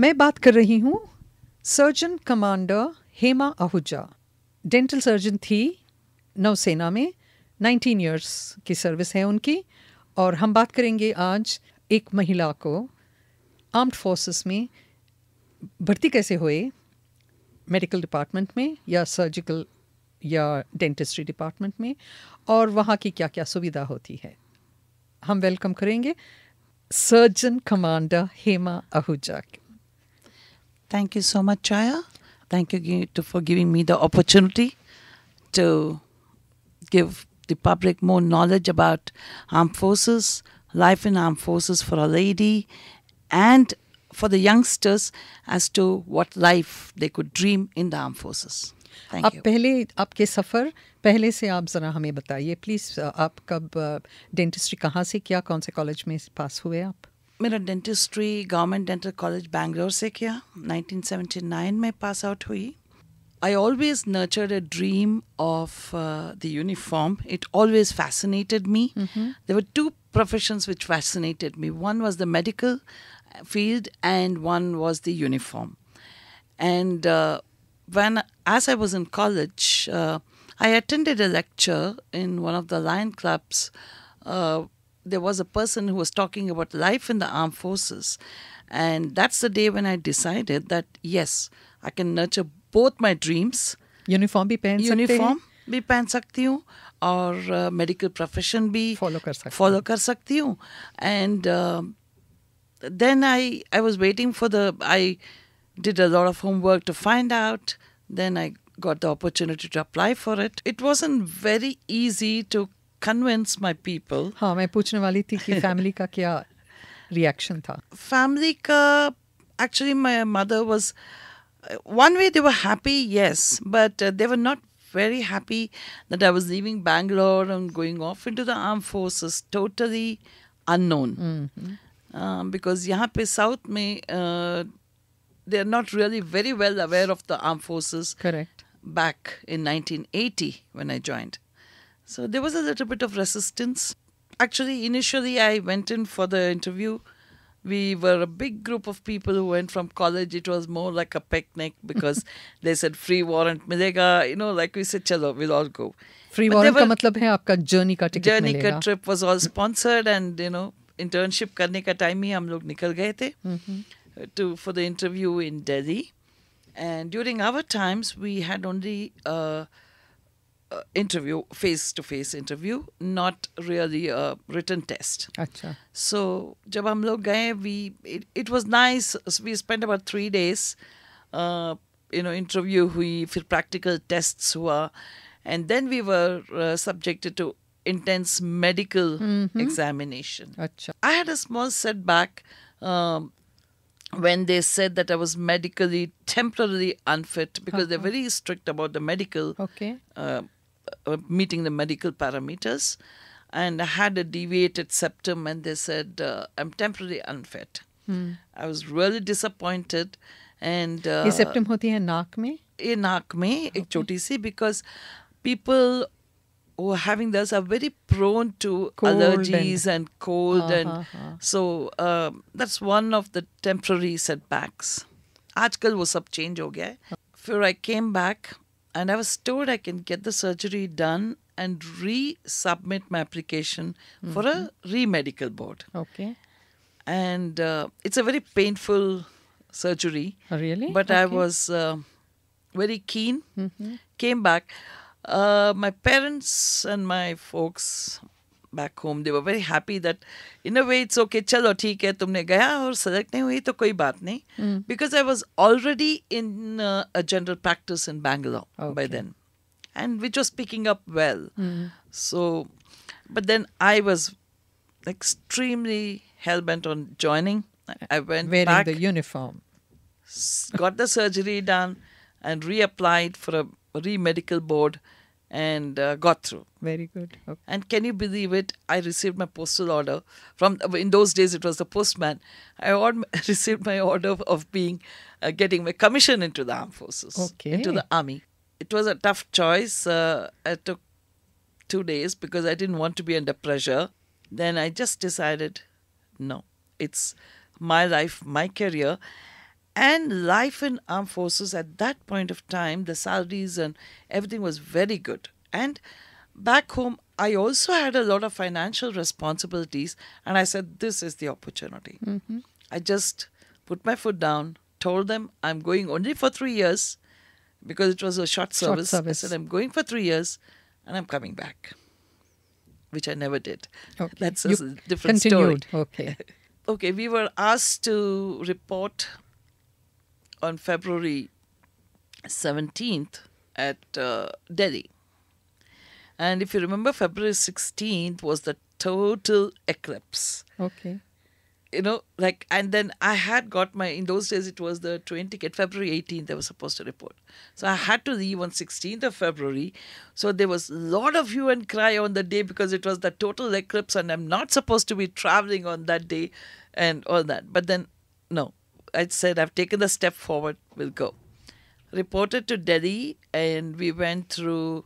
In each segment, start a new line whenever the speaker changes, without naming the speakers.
मैं बात कर रही हूँ surgeon commander Hema Ahuja dental surgeon थी, नौसेना में 19 इयर्स की सर्विस है उनकी। और हम बात करेंगे आज एक महिला को आर्म्ड फोर्सेस में भर्ती कैसे हुए मेडिकल डिपार्टमेंट में या सर्जिकल या डेंटिस्ट्री डिपार्टमेंट में, और वहाँ की क्या क्या सुविधा होती है। हम वेलकम करेंगे surgeon commander Hema Ahuja
Thank you so much, Chaya. Thank you gi- to, for giving me the opportunity to give the public more knowledge about armed forces, life in armed forces for a lady, and for the youngsters as to what life they could dream in the armed forces. Thank
आप
you.
पहले आपके सफ़र पहले से आप ज़रा हमें बताइए please आप कब डेंटिस्ट्री कहाँ से किया कौन से कॉलेज में पास हुए आप
मेरा dentistry government dental college Bangalore से किया 1979 में पास आउट हुई I always nurtured a dream of uh, the uniform. It always fascinated me. There were two professions which fascinated me. One was the medical field, and one was the uniform. And uh, when, as I was in college, uh, I attended a lecture in one of the Lion clubs. Uh, there was a person who was talking about life in the armed forces. And that's the day when I decided that, yes, I can nurture both my dreams.
Uniform भी पहन सकते हैं
uniform भी पहन सकती हूँ और medical profession भी
Follow कर सकते हैं।
फॉलो कर सकती हूँ and then I I was waiting for the I did a lot of homework to find out. Then I got the opportunity to apply for it. It wasn't very easy to convince my people.
हाँ मैं पूछने वाली थी कि family का क्या reaction था
Family ka actually my mother was uh, one way they were happy, yes, but uh, they were not very happy that I was leaving Bangalore and going off into the armed forces, totally unknown. Um, because यहाँ पे south में uh, they are not really very well aware of the armed forces
correct
back in 1980 when I joined. So there was a little bit of resistance. Actually, initially I went in for the interview. We were a big group of people who went from college. It was more like a picnic because they said free warrant milega. You know, like we said, chalo, we'll all go.
Free
But
warrant
they
का
were-
मतलब है आपका journey का ticket
journey
मिलेगा
का trip was all sponsored and you know internship करने का time ही हम लोग निकल गए थे to for the interview in Delhi and during our times we had only uh, uh, interview face to face interview not really a written test
अच्छा
so जब हम लोग गए we it, it was nice we spent about three days uh, you know interview हुई फिर practical tests हुआ and then we were uh, subjected to intense medical examination
अच्छा
I had a small setback um, when they said that I was medically temporarily unfit because they're very strict about the medical
okay
uh, uh, meeting the medical parameters. And I had a deviated septum, and they said uh, I'm temporarily unfit. I was really disappointed, and uh,
ये septum होती है नाक में
ये नाक में एक छोटी सी because people who are having this are very prone to
Cold and-
allergies and, cold
हाँ,
and
हाँ, हाँ.
so um, that's one of the temporary setbacks आजकल वो सब change हो गया है फिर I came back and I was told I can get the surgery done and resubmit my application mm-hmm. for a mm-hmm. re medical board.
Okay.
And uh, it's a very painful surgery.
Oh, really?
But okay. I was uh, very keen, mm-hmm. came back. Uh, my parents and my folks back home. They were very happy that, in a way, it's okay. Chalo, theek hai. Tumne gaya aur select nahi hui to koi baat nahi. Mm. Because I was already in uh, a general practice in Bangalore
okay.
by then, and which was picking up well. Mm. So, but then I was extremely hell bent on joining. I went
wearing
back,
the
uniform, got the surgery done, and reapplied for a re medical board and uh, got through.
Very good. Okay.
And can you believe it? I received my postal order from in those days it was the postman. I ordered, received my order of being uh, getting my commission into the armed forces,
okay.
into the army. It was a tough choice. Uh, I took two days because I didn't want to be under pressure. Then I just decided, no, it's my life, my career, and life in armed forces at that point of time, the salaries and everything was very good. And back home, I also had a lot of financial responsibilities, and I said, This is the opportunity. Mm-hmm. I just put my foot down, told them I'm going only for three years because it was a short service.
Short
service. I said, I'm going for three years and I'm coming back, which I never did.
Okay.
That's a
You
different
continued.
story.
Okay.
Okay, we were asked to report on February 17th at uh, Delhi. And if you remember, February 16th was the total eclipse.
Okay.
You know, like, and then I had got my, in those days, it was the train ticket, February 18th, they were supposed to report. So I had to leave on 16th of February. So there was a lot of hue and cry on the day because it was the total eclipse and I'm not supposed to be traveling on that day and all that. But then, no, I said, I've taken the step forward, we'll go. Reported to Delhi and we went through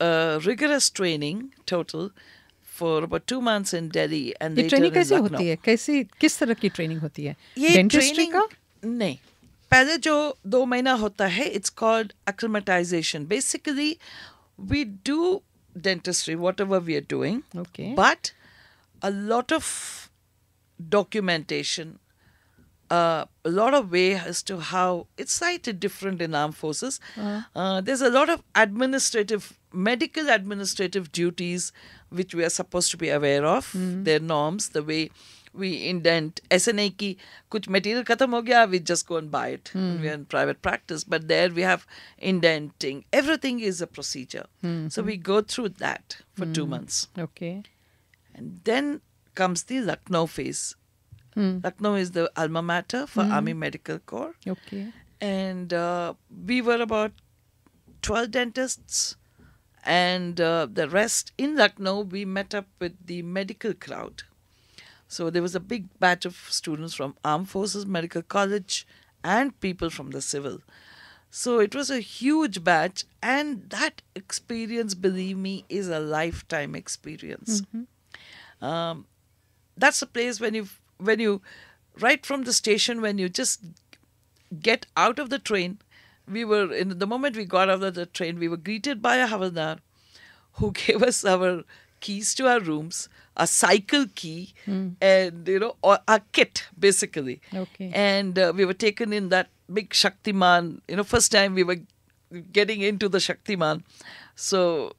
uh, rigorous training total for about two months in Delhi and
ये
later
training
in
कैसे
Lucknow.
होती है कैसी किस तरह की training होती है
ये
डेंटिस्ट्री
ट्रेनिंग
का
नहीं पहले जो दो महीना होता है it's called acclimatization basically we do dentistry whatever we are doing
Okay.
but a lot of documentation uh, a lot of way as to how it's slightly different in armed forces. Uh, there's a lot of administrative, medical administrative duties which we are supposed to be aware of. Their norms, the way we indent. ऐसे नहीं कि कुछ material खत्म हो गया, we just go and buy it. when We are in private practice, but there we have indenting. Everything is a procedure. So we go through that for two months.
Okay
And then comes the Lucknow phase. Lucknow is the alma mater for Army Medical Corps.
Okay
And uh, we were about 12 dentists. And uh, the rest in Lucknow, we met up with the medical crowd. So there was a big batch of students from Armed Forces Medical College and people from the civil. So it was a huge batch, and that experience, believe me, is a lifetime experience. Um, that's a place when you when you right from the station when you just get out of the train we were in the moment we got out of the train we were greeted by a havildar who gave us our keys to our rooms a cycle key and you know or a kit basically.
Okay.
and uh, we were taken in that big shaktiman you know first time we were getting into the shaktiman. So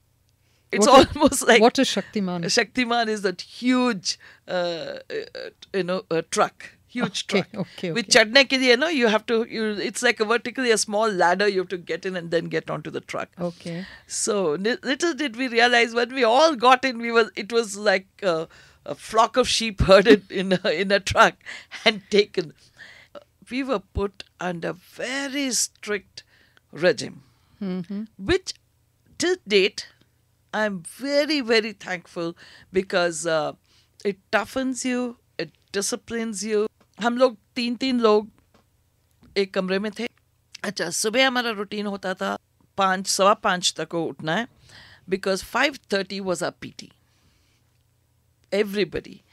it's
What
almost like
what is Shaktiman?
Shaktiman is that huge, uh, uh, you know, uh, truck, huge
Okay,
truck.
okay, okay.
With chadne ke liye, no, you have to. You, it's like a vertically a small ladder. You have to get in and then get onto the truck.
Okay.
So little did we realize when we all got in, we were. It was like a, a flock of sheep herded in a, in a truck and taken. We were put under very strict regime, which till date I'm very very thankful because uh, it toughens you, it disciplines you. हम लोग तीन तीन लोग एक कमरे में थे अच्छा सुबह हमारा रूटीन होता था पाँच सवा पाँच तक को उठना है because five thirty was are P T everybody.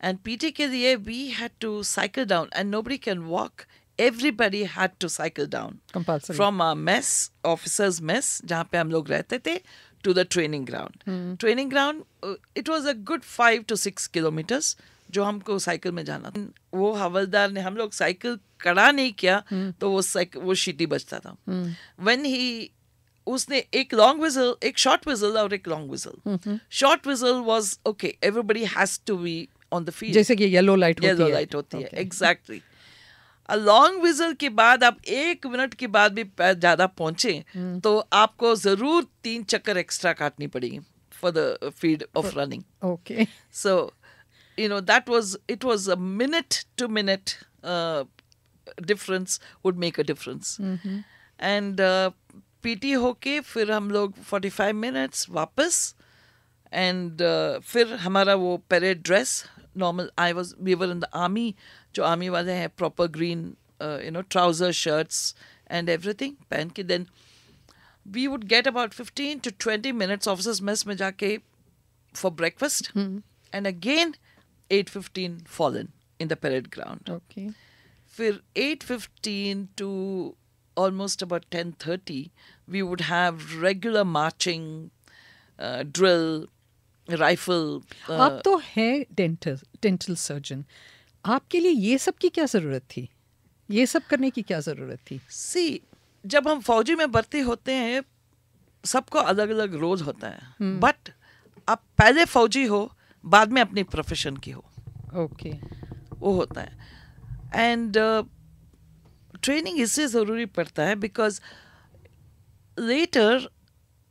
And PT के लिए we had to cycle down and nobody can walk. Everybody had to cycle down.
Compulsory.
From our mess, officers mess, जहाँ पे हम लोग रहते थे, to the training ground. Training ground, uh, it was a good five to six kilometers जो हमको cycle में जाना था। वो हवलदार ने हम लोग साइकिल कड़ा नहीं किया तो वो साइकिल वो शीटी बजता था। When he उसने एक लॉन्ग विजल एक शॉर्ट विजल और एक long whistle short whistle was okay everybody has to be on the field
जैसे कि येलो लाइट होती
येलो लाइट होती है. एग्जैक्टली लॉन्ग विजल के बाद आप एक मिनट के बाद भी ज़्यादा पहुँचे तो आपको ज़रूर तीन चक्कर एक्स्ट्रा काटनी पड़ेगी for the field of running
okay
so you know that was it was a minute uh, difference would make a difference. And uh, PT होके फिर हम लोग 45 मिनट्स वापस एंड फिर हमारा वो parade dress normal I was we were in the army जो army वाले हैं proper green you know trouser shirts and everything पहन के then we would get about fifteen to twenty minutes officers mess में जाके for breakfast and again at fifteen fallen in the ground फिर at fifteen to almost about ten thirty we would have regular marching drill rifle
अब तो है dental dental surgeon आपके लिए ये सब की क्या ज़रूरत थी? ये सब करने की क्या ज़रूरत थी?
सी जब हम फौजी में भर्ती होते हैं सबको अलग अलग रोल होता है। बट आप पहले फौजी हो बाद में अपनी प्रोफेशन की हो।
ओके
वो होता है। एंड ट्रेनिंग इससे ज़रूरी पड़ता है because later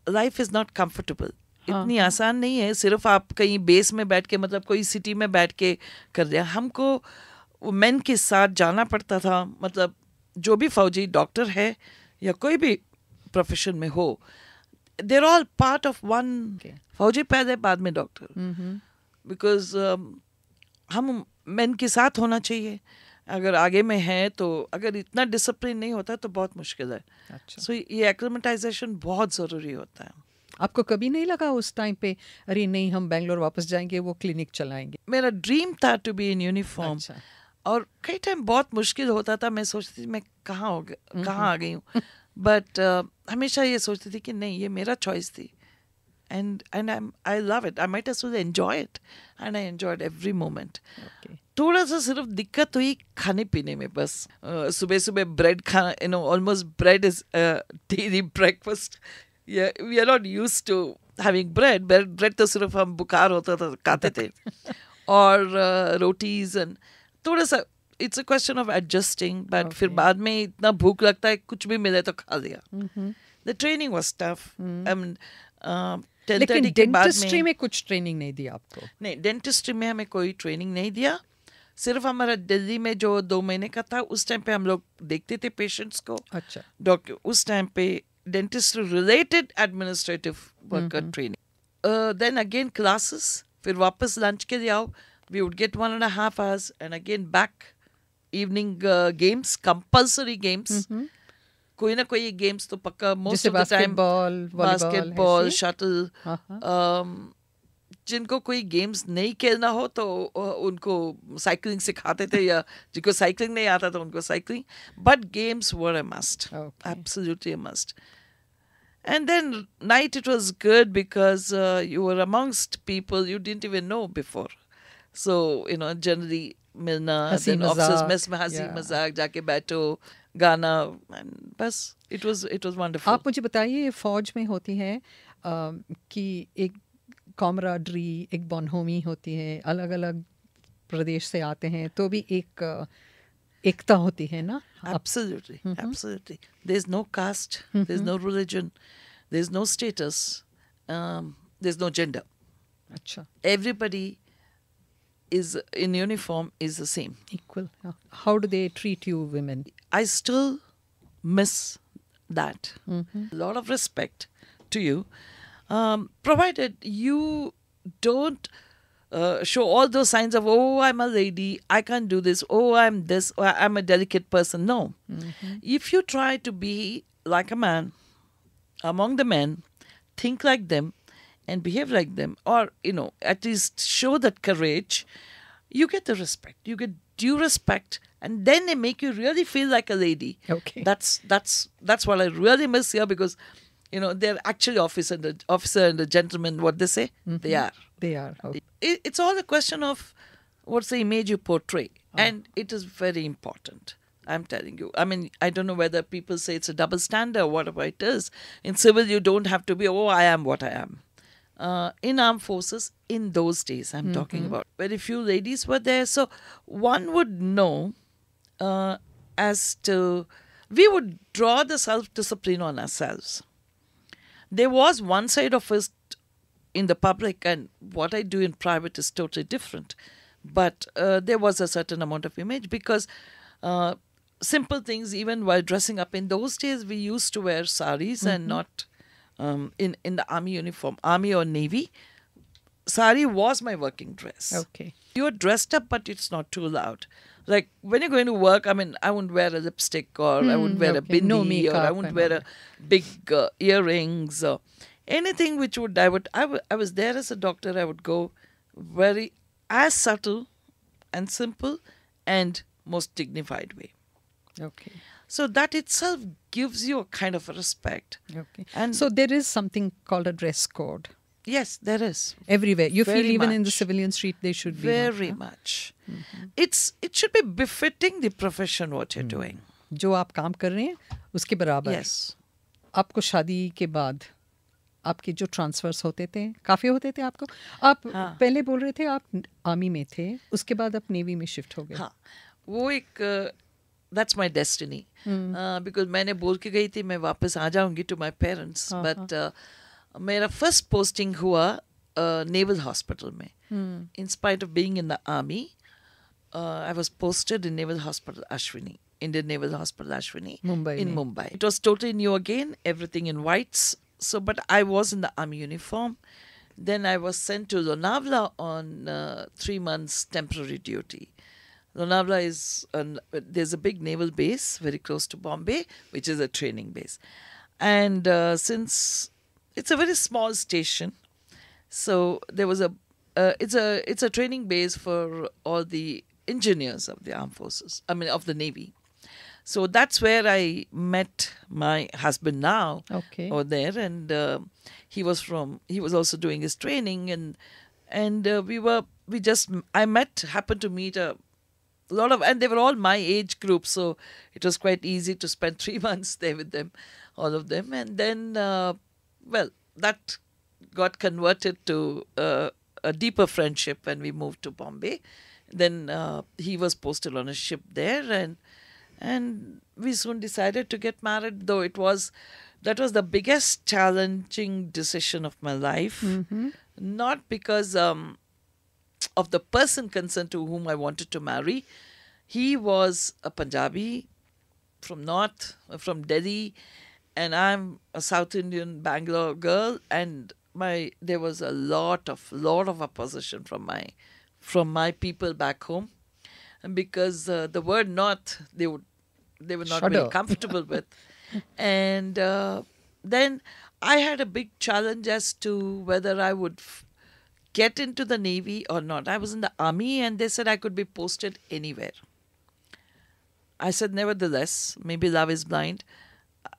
life is not comfortable
हाँ।
इतनी आसान नहीं है सिर्फ़ आप कहीं बेस में बैठ के मतलब कोई सिटी में बैठ के कर दिया। हमको मैन के साथ जाना पड़ता था मतलब जो भी फौजी डॉक्टर है या कोई भी प्रोफेशन में हो there all part of
one.
फौजी पहले बाद में डॉक्टर
हम्म
बिकॉज़ हम मेन के साथ होना चाहिए। अगर आगे में है तो अगर इतना डिसिप्लिन नहीं होता तो बहुत मुश्किल है।
अच्छा।
सो ये एक्रोमेटाइजेशन बहुत ज़रूरी होता है।
आपको कभी नहीं लगा उस टाइम पे अरे नहीं हम बैंगलोर वापस जाएँगे वो क्लिनिक चलाएँगे?
मेरा ड्रीम था टू बी इन यूनिफॉर्म
अच्छा।
और कई टाइम बहुत मुश्किल होता था मैं सोचती थी मैं कहाँ हो गया कहाँ आ गई हूँ? बट हमेशा ये सोचती थी कि नहीं ये मेरा चॉइस थी। And and I I love it I might as enjoy it and I enjoyed every
moment
थोड़ा सा सिर्फ़ दिक्कत हुई खाने पीने में बस। सुबह सुबह ब्रेड खाना you know almost bread is daily breakfast we are not use to having bread bread तो सिर्फ़ हम बुखार होता था खाते थे। और रोटीज एंड थोड़ा सा it's a question of adjusting but फिर बाद में इतना भूख लगता है कुछ भी मिले तो खा लिया। द ट्रेनिंग वॉज़ टफ
लेकिन डेंटिस्ट्री
में
में कुछ ट्रेनिंग नहीं दी आपको?
नहीं डेंटिस्ट्री में हमें कोई ट्रेनिंग नहीं दिया। सिर्फ़ हमारा दिल्ली में जो दो महीने का था उस टाइम पे हम लोग देखते थे पेशेंट्स को।
अच्छा।
डॉक्टर उस टाइम पे dentist related administrative worker training then again classes फिर वापस लंच के लिए आओ. We would get one and half hours and again back evening games compulsory games कोई ना कोई गेम्स तो पक्का
most
of the
time basketball
shuttle जिनको कोई गेम्स नहीं खेलना हो तो uh, उनको साइकिलिंग सिखाते थे या जिनको साइकिलिंग नहीं आता था उनको cycling but games were
a
must a must. And then night it was good because uh, you were amongst people you didn't even know before so you know generally मिलना
हँसी
then officers mess में हँसी. मज़ाक जाके बैठो गाना and बस it was it was wonderful
आप मुझे बताइए फौज में होती है कि एक कॉमराडरी एक बॉनहोमी होती है अलग अलग प्रदेश से आते हैं तो भी एक अ, एकता होती है ना आप-
Absolutely, absolutely. There's no caste, there's no religion, there's no status, um, there's no gender.
अच्छा
Everybody is in uniform is the same.
Equal how do they treat you women
I still miss that. A lot of respect to you, um, provided you don't uh, show all those signs of, oh, I'm a lady, I can't do this, oh, I'm this, or I'm a delicate person. No. If you try to be like a man among the men, think like them, and behave like them, or, you know, at least show that courage, you get the respect. You get due respect, and then they make you really feel like a lady.
Okay.
That's that's that's what I really miss here because, you know, they're actually officer and the officer and the gentleman. What they say, they are.
They are.
It, it's all a question of what's the image you portray, oh. and it is very important. I'm telling you. I mean, I don't know whether people say it's a double standard or whatever it is. In civil, you don't have to be, oh, I am what I am. Uh, in armed forces, in those days, I'm mm-hmm. talking about, very few ladies were there. So one would know uh, as to, we would draw the self discipline on ourselves. There was one side of us in the public and what i do in private is totally different but uh, there was a certain amount of image because uh, simple things even while dressing up in those days we used to wear saris and not um, in, in the army uniform army or navy sari was my working dress
Okay.
you're dressed up, but it's not too loud. Like when you're going to work, I mean, I wouldn't wear a lipstick or I wouldn't wear a
okay.
bindi
No
or I wouldn't wear a big uh, earrings or anything which would I would I wa- I was there as a doctor. I would go very as subtle and simple and most dignified way.
Okay.
So that itself gives you a kind of a respect.
Okay.
And-
so there is something called a dress code
Yes, there is.
everywhere. You feel
Very
even in the
much.
civilian street they should be. not,
Very
huh?
much. It's it should be befitting the profession what you're doing.
जो आप काम कर रहे हैं उसके बराबर
Yes.
आपको शादी के बाद आपके जो ट्रांसफर्स होते थे काफ़ी होते थे आपको आप
हाँ।
पहले बोल रहे थे आप आर्मी में थे उसके बाद आप नेवी में शिफ्ट हो गए
हाँ वो एक दैट्स माय डेस्टिनी बिकॉज़ मैंने बोल के गई थी मैं वापस आ जाऊँगी टू माय पेरेंट्स बट मेरा फ़र्स्ट पोस्टिंग हुआ नेवल हॉस्पिटल में in spite of being in the army I was posted in naval hospital Ashwini Indian Naval Hospital Ashwini
Mumbai
in। Mumbai. It was totally new again, everything in whites. So, but I was in the army uniform. Then I was sent to Lonavala on uh, three months temporary duty. Lonavala is an, there's a big naval base very close to Bombay, which is a training base, and uh, since it's a very small station, so there was a uh, it's a it's a training base for all the engineers of the armed forces. I mean of the navy. So that's where I met my husband now
Okay.
over there, and uh, he was from he was also doing his training, and and uh, we were we just I met happened to meet a lot of and they were all my age group, so it was quite easy to spend three months there with them, all of them, and then uh, well that got converted to uh, a deeper friendship when we moved to Bombay. Then uh, he was posted on a ship there, and and we soon decided to get married. Though it was that was the biggest challenging decision of my life, not because um, of the person concerned to whom I wanted to marry. He was a Punjabi from North, from Delhi, and I'm a South Indian Bangalore girl, and my there was a lot of lot of opposition from my from my people back home, and because uh, the word North they would they were not
Shudder.
very comfortable with. And uh, then I had a big challenge as to whether I would get into the Navy or not. I was in the Army and they said I could be posted anywhere. I said, nevertheless, maybe love is blind.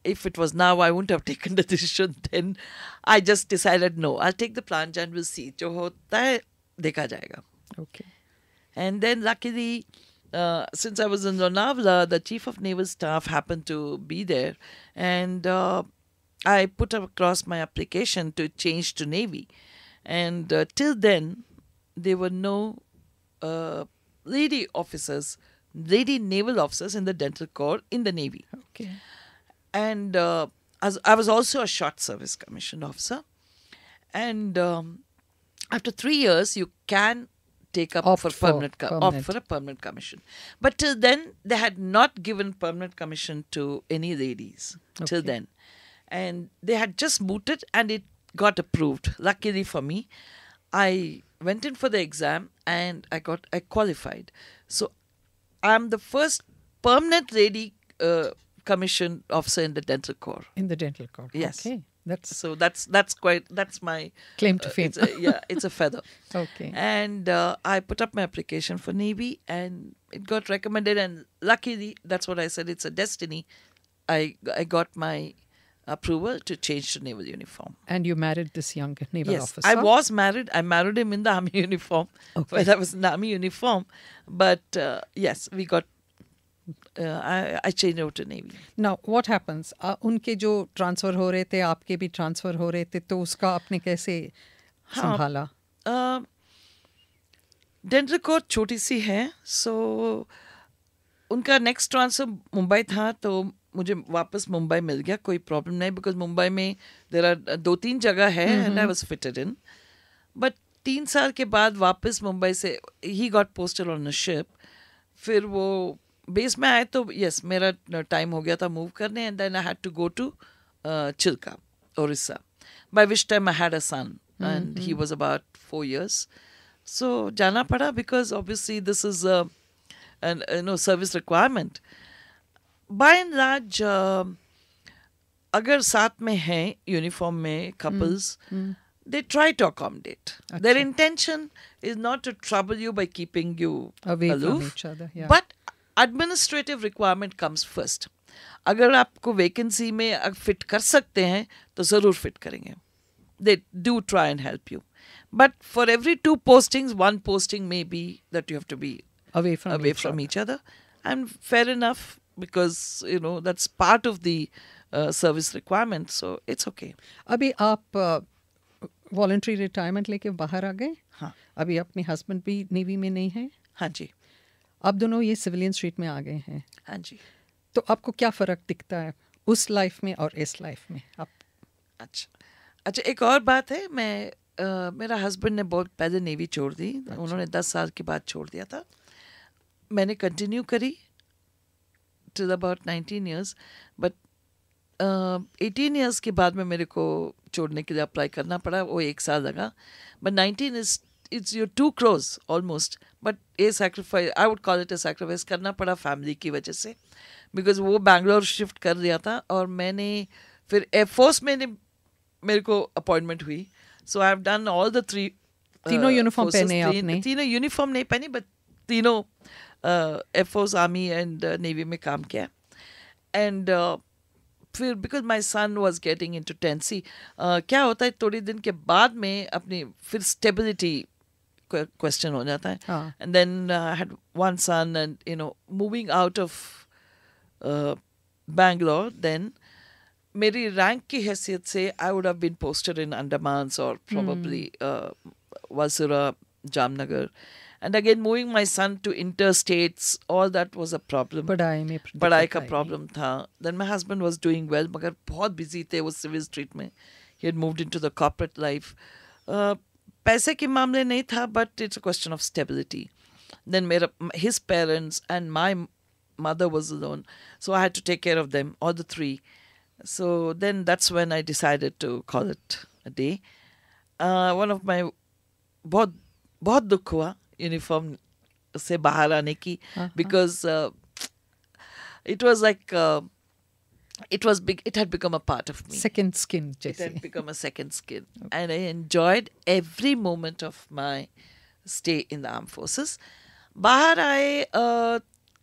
If it was now, I wouldn't have taken the decision then. I just decided, no, I'll take the plunge and we'll see. Jo dekha jayega.
Okay.
And then luckily, uh, since I was in Lonavala, the chief of naval staff happened to be there. And uh, I put across my application to change to Navy. And uh, till then, there were no uh, lady officers, lady naval officers in the dental corps in the Navy.
Okay.
And uh, as I was also a short service commissioned officer. And um, after three years, you can take up
Opt
for
for
permanent, opt for a permanent commission. But till then, they had not given permanent commission to any ladies. Till then, and they had just mooted, and it got approved. Luckily for me, I went in for the exam and I got I qualified. So I'm the first permanent lady uh, commissioned officer in the dental corps.
In the dental corps.
Yes.
Okay. That's
So that's that's quite that's my
claim to
uh,
fame.
it's a, yeah, it's a feather.
okay.
And uh, I put up my application for Navy, and it got recommended. And luckily, that's what I said. It's a destiny. I I got my approval to change to naval uniform.
And you married this young naval
yes,
officer.
I was married. I married him in the army uniform.
Okay.
When I was in the army uniform, but uh, yes, we got. Over to Navy.
Now, what happens? Uh, उनके जो transfer हो रहे थे आपके भी transfer हो रहे थे तो उसका आपने कैसे हाँ, संभाला
डेंटल कोर्ट छोटी सी है सो उनका नेक्स्ट ट्रांसफ़र मुंबई था तो मुझे वापस मुंबई मिल गया कोई प्रॉब्लम नहीं बिकॉज़ मुंबई में देर आर दो तीन जगह है and I was fitted in but तीन साल के बाद वापस मुंबई से ही got posted on a ship फिर वो बेस में आए तो यस मेरा टाइम हो गया था मूव करने and then I had to go to Chilka Orissa by which time I had a son and he was about four years so जाना पड़ा a an you know service requirement. By and large, uh, अगर साथ में हैं uniform में couples, they try to accommodate. Their
अच्छा।
intention is not to trouble you by keeping you
Away from
aloof,
each other, yeah.
but administrative requirement comes first अगर आपको vacancy में fit कर सकते हैं तो ज़रूर फिट करेंगे। They do try and help you but for every two postings one posting may be that you have to be
away from
away
each
from
other.
each other. And fair enough because you know that's part of the uh, service requirement so it's okay.
अभी आप वॉल्ट्री retirement लेके बाहर आ गए?
हाँ।
अभी अपने husband भी navy में नहीं है?
हाँ जी।
आप दोनों ये सिविलियन स्ट्रीट में आ गए हैं।
हाँ जी।
तो आपको क्या फ़र्क दिखता है उस लाइफ में और इस लाइफ में? आप
अच्छा। अच्छा एक और बात है मैं अ, मेरा हस्बैंड ने बहुत पहले नेवी छोड़ दी अच्छा। उन्होंने दस साल के बाद छोड़ दिया था। मैंने कंटिन्यू करी till about nineteen years but eighteen years के बाद में मेरे को छोड़ने के लिए अप्लाई करना पड़ा वो एक साल लगा। But nineteen is it's your two crores almost but ये sacrifice I would call it a sacrifice करना पड़ा फैमिली की वजह से। बिकॉज़ वो बैंगलोर शिफ्ट कर दिया था और मैंने फिर एयरफोर्स में मेरे को अपॉइंटमेंट हुई। So I have done all the three
तीनों uniform पहने आपने?
तीनों यूनिफॉर्म नहीं पहनी बट तीनों एयरफोर्स आर्मी एंड नेवी में काम किया। एंड फिर because my son was getting into Tennessee क्या होता है थोड़ी दिन के बाद में अपनी फिर स्टेबिलिटी क्वेश्चन हो जाता है। And then I had one son and you know moving out of Bangalore then मेरी रैंक की हैसियत से I would have been posted in Andamans और probably uh, Wasura, Jamnagar. And again, moving my son to interstates, all that was a problem.
पढ़ाई में
पढ़ाई का। Problem था then my husband was doing well मगर बहुत बिज़ी थे वो सिविल स्ट्रीट में ही had moved into the corporate life पैसे के मामले नहीं था but it's a question of stability then मेरा his parents and my mother was alone so i had to take care of them all the three so then that's when i decided to call it a day uh, one of my बहुत बहुत दुख हुआ uniform से बाहर आने की because it was like uh, it was big it had become a part of me
second skin
it
जैसे
had become a second skin and i enjoyed every moment of my stay in the armed forces बाहर आए uh,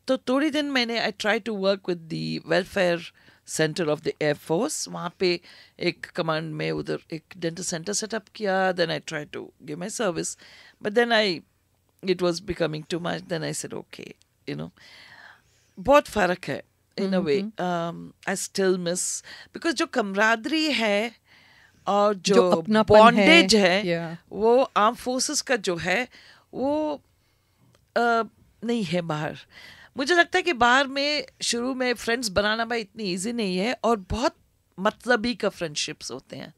तो थोड़ी दिन मैंने I try to work with the welfare centre of the air force वहाँ पे एक कमांड में उधर एक डेंटल सेंटर सेटअप किया then I try to give my service but then I it was becoming too much then I said okay you know बहुत फर्क है in a way I still miss because जो camaraderie है और
जो
जो
अपनापन है,
है
yeah.
वो आर्म फोर्सेस का जो है वो अ, नहीं है बाहर। मुझे लगता है कि बाहर में शुरू में फ्रेंड्स बनाना भाई इतनी इजी नहीं है और बहुत मतलबी का फ्रेंडशिप्स होते हैं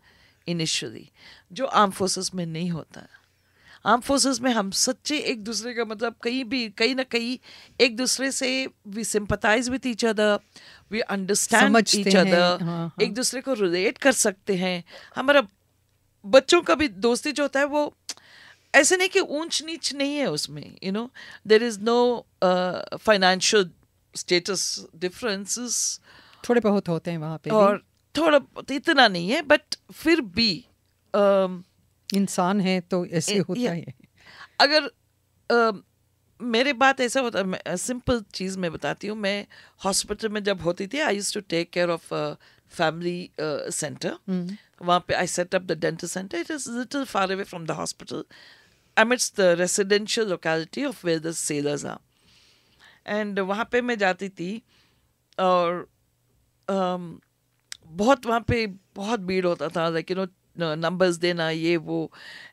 इनिशियली जो आर्म फोर्सेस में नहीं होता। है आर्म फोर्सेस में हम सच्चे एक दूसरे का मतलब कहीं भी कहीं ना कहीं एक दूसरे से we sympathize with
each
other
we
understand
each other.
एक दूसरे को रिलेट कर सकते हैं। हमारा बच्चों का भी दोस्ती जो होता है वो ऐसे नहीं कि ऊंच नीच नहीं है उसमें you know there is no financial status differences
थोड़े बहुत होते हैं वहाँ पे
और थोड़ा इतना नहीं है बट फिर भी um,
इंसान है तो ऐसे
ए-
होता है।
अगर अ, मेरे बात ऐसा होता सिंपल चीज़ मैं बताती हूँ। मैं हॉस्पिटल में जब होती थी I used to take care of family centre वहाँ पे I set up the dental centre it is little far away from the hospital amidst the residential locality of where the sailors are. And वहाँ पे मैं जाती थी और um, बहुत वहाँ पे बहुत भीड़ होता था। लाइक यू नो नंबर्स देना ये वो।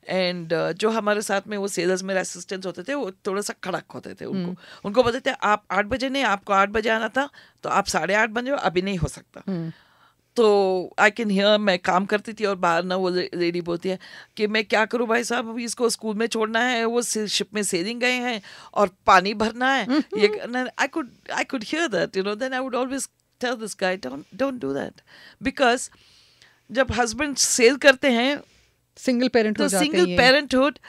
एंड uh, जो हमारे साथ में वो सेलर्स मेरे असिस्टेंट्स होते थे वो थोड़ा सा खड़क होते थे उनको। उनको बोलते थे आप आठ बजे नहीं आपको आठ बजे आना था तो आप साढ़े आठ बजे अभी नहीं हो सकता। तो आई कैन हियर मैं काम करती थी और बाहर ना वो लेडी बोलती है कि मैं क्या करूँ भाई साहब अभी इसको स्कूल में छोड़ना है वो शिप में सेलिंग गए हैं और पानी भरना है। ये I could I could hear that you know then I would always tell this guy don't don't do that because जब हस्बैंड सेल करते हैं
सिंगल पेरेंट
तो सिंगल
हैं
पेरेंटहुड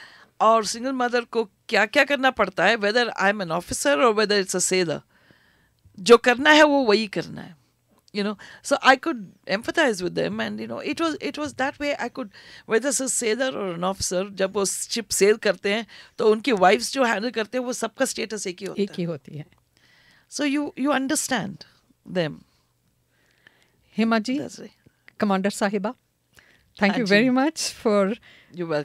और सिंगल मदर को क्या क्या करना पड़ता है? Whether I am an officer और वेदर इट्स अ सेलर जो करना है वो वही करना है। You know? So i could empathize with them and you know it was it was that way i could whether it's a sailor or an officer जब वो शिप सेल करते हैं तो उनकी वाइफ्स जो हैंडल करते हैं वो सबका स्टेटस एक ही होता
एक
ही
होती है।
So you you understand them. Hema ji.
Commander साहिबा थैंक
हाँ
यू वेरी मच फॉर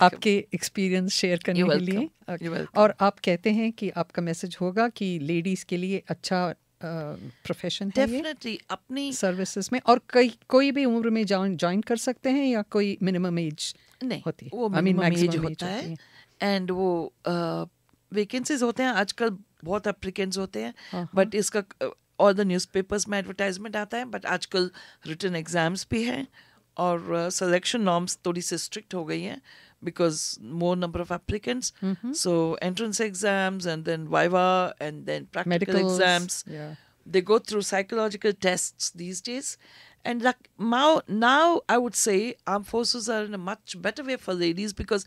आपके एक्सपीरियंस शेयर करने के लिए. और आप कहते हैं कि आपका मैसेज होगा कि लेडीज़ के लिए अच्छा प्रोफेशन है ये।
अपनी
सर्विसेज़ में। और कई कोई भी उम्र में ज्वाइन कर सकते हैं या कोई मिनिमम एज
नहीं
होती है?
वो
I mean,
एज होता है। एंड वो वैकेंसीज होते हैं। आजकल बहुत एप्लीकेंट्स होते हैं।
हाँ,
बट इसका और द न्यूज़ पेपर्स में एडवर्टाइजमेंट आता है बट आज कल रिटर्न एग्ज़ाम्स भी हैं और सिलेक्शन नॉर्म्स थोड़ी सी स्ट्रिक्ट हो गई हैं because more number of applicants so entrance exams and then viva and
then
practical
exams
they go through psychological test these days and like Mao now I would say armed forces are in much better way for ladies because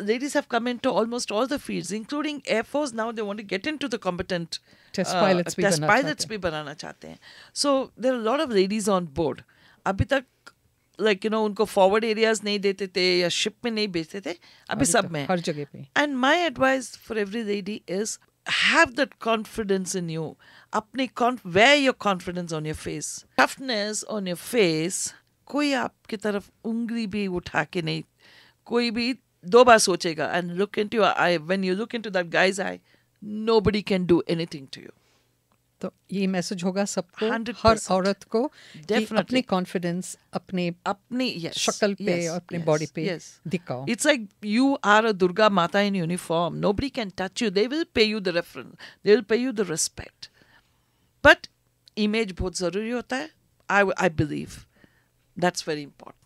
ladies have come into almost all the fields including air force now they want to get into the competent
Test pilots भी
test
बनना
pilots
चाहते
भी बनाना चाहते हैं so there are a lot of ladies on board अभी तक like you know उनको forward areas नहीं देते थे या ship में नहीं भेजते थे अभी
अभी
सब
तो
में
हर जगह पे
and my advice for every lady is have that confidence in you. अपनी conf- wear your confidence on your face. Toughness on your face. कोई आपकी तरफ उंगली भी उठा के नहीं कोई भी दो बार सोचेगा and look into I when you look into that guys I nobody can do anything to you
तो ये मैसेज होगा सबको हर औरत को अपने कॉन्फिडेंस अपने
अपनी yes,
शक्ल पे
yes,
और अपने बॉडी yes, पे
yes.
दिखाओ।
It's like you are a Durga Mata in uniform nobody can touch you they will pay you the reference they will pay you the respect but image बहुत ज़रूरी होता है। I I believe that's very important